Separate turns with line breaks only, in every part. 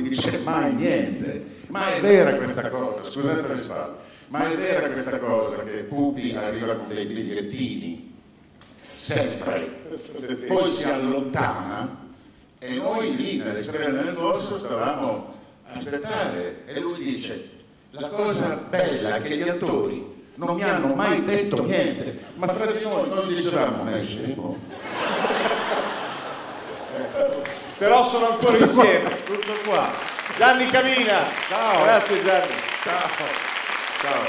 mi dice mai niente. Ma è vera questa cosa, scusate le spalle, ma è vera questa cosa che Pupi arriva con dei bigliettini, sempre, poi si allontana e noi lì nelle strade nel fosso stavamo a aspettare e lui dice la cosa bella è che gli attori non mi hanno mai detto niente, ma fra di noi noi dicevamo, è scemo.
Però sono ancora
Tutto qua,
insieme.
tutto qua.
Gianni Camina.
Ciao.
Grazie Gianni.
Ciao. Ciao.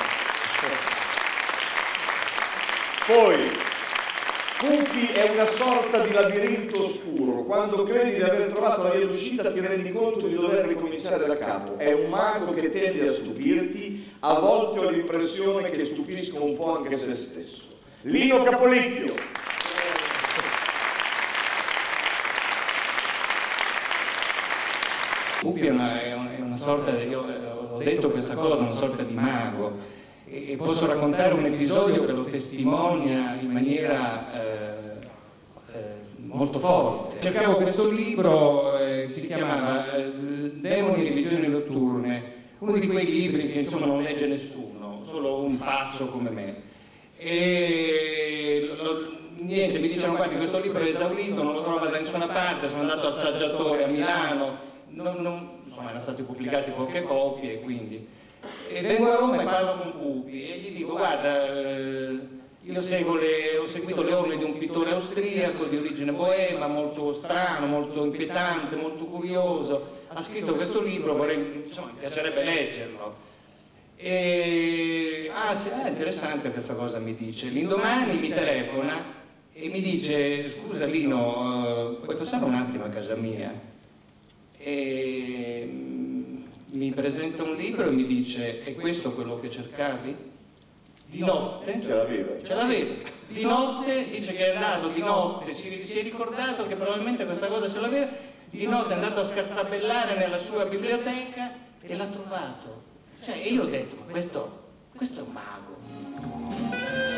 Poi, Pupi è una sorta di labirinto oscuro. Quando credi di aver trovato la via d'uscita ti rendi conto di dover ricominciare da capo. È un mago che tende a stupirti, a volte ho l'impressione che stupisca un po' anche se stesso. Lino Capolicchio.
Pupi è una, è una- sorta, di- io eh, ho detto questa cosa, una sorta di mago e, posso raccontare un episodio che lo testimonia in maniera eh, eh, molto forte. Cercavo questo libro, eh, si chiamava eh, Demoni e visioni notturne, uno di quei libri che insomma non legge nessuno, solo un pazzo come me. E lo- niente, mi dicevano guardi questo libro è esaurito, non lo trova da nessuna parte, sono andato al saggiatore a Milano, non- non- insomma erano state pubblicate poche copie quindi. E vengo a Roma e parlo con Pupi e gli dico guarda, eh, io seguo le- ho seguito le orme di un pittore austriaco di origine boema, molto strano, molto inquietante, molto curioso, ha scritto questo libro, vorrei, insomma, mi piacerebbe leggerlo. E, ah, sì, ah, interessante questa cosa mi dice. L'indomani mi telefona e mi dice, scusa Lino, eh, puoi passare un attimo a casa mia? E mm, mi presenta un libro e mi dice, è questo quello che cercavi? Di notte?
Ce l'aveva.
Ce l'aveva. Di notte dice che è andato di notte, si, si è ricordato che probabilmente questa cosa ce l'aveva, di notte è andato a scartabellare nella sua biblioteca e l'ha trovato. Cioè, io ho detto, ma questo, questo è un mago.